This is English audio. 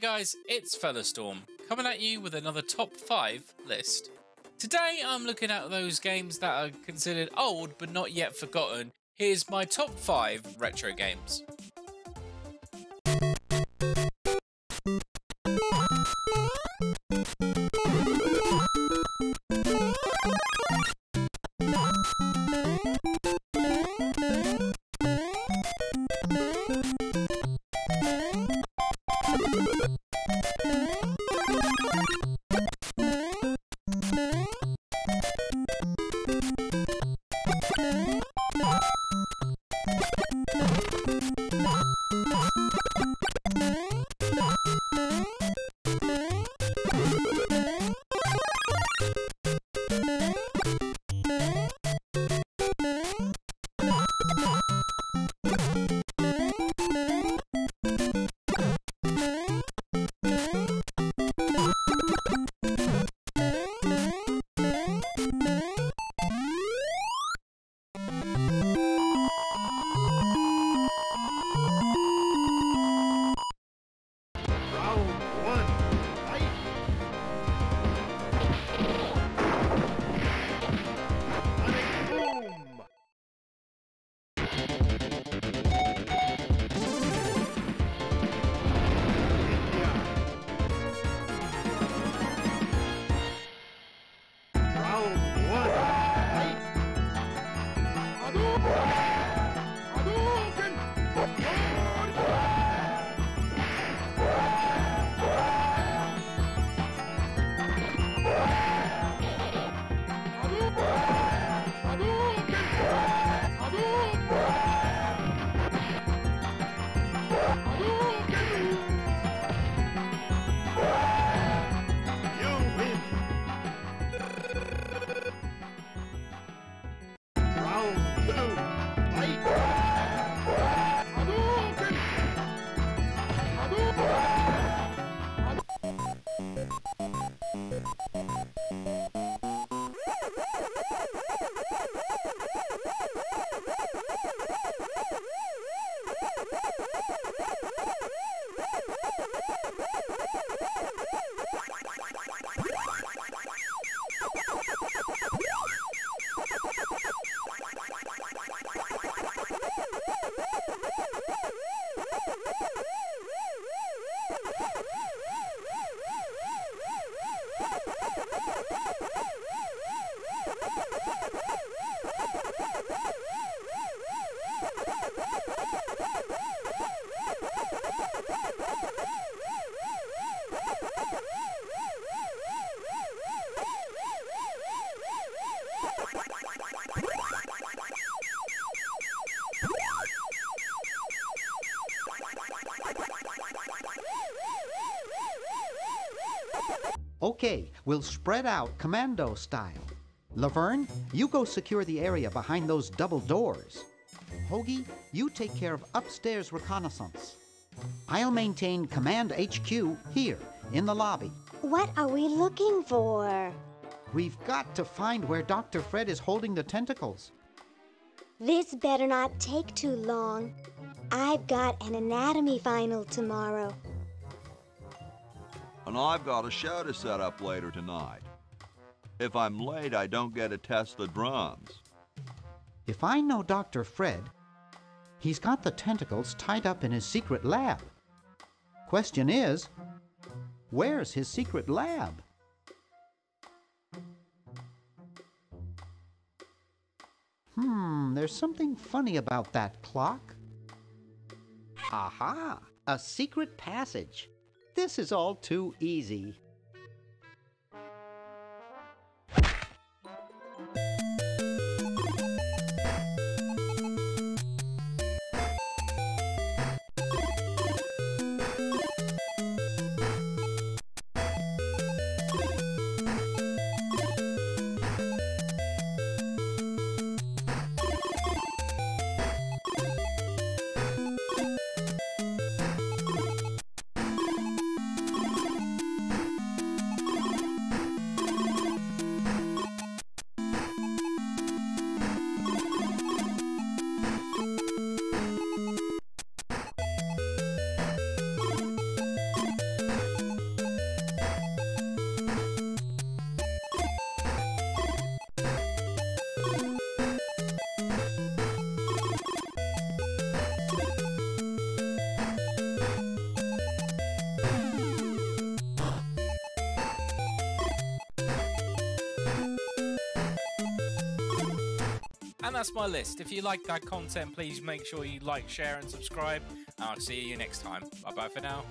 guys, it's FellaStorm, coming at you with another top 5 list. Today I'm looking at those games that are considered old but not yet forgotten. Here's my top 5 retro games. Ha ha ha ha! Okay, we'll spread out commando style. Laverne, you go secure the area behind those double doors. Hoagie, you take care of upstairs reconnaissance. I'll maintain Command HQ here, in the lobby. What are we looking for? We've got to find where Dr. Fred is holding the tentacles. This better not take too long. I've got an anatomy final tomorrow. And I've got a show to set up later tonight. If I'm late, I don't get to test the drums. If I know Dr. Fred, he's got the tentacles tied up in his secret lab. Question is, where's his secret lab? Hmm, there's something funny about that clock. Aha! A secret passage. This is all too easy. And that's my list. If you like that content, please make sure you like, share, and subscribe. And I'll see you next time. Bye bye for now.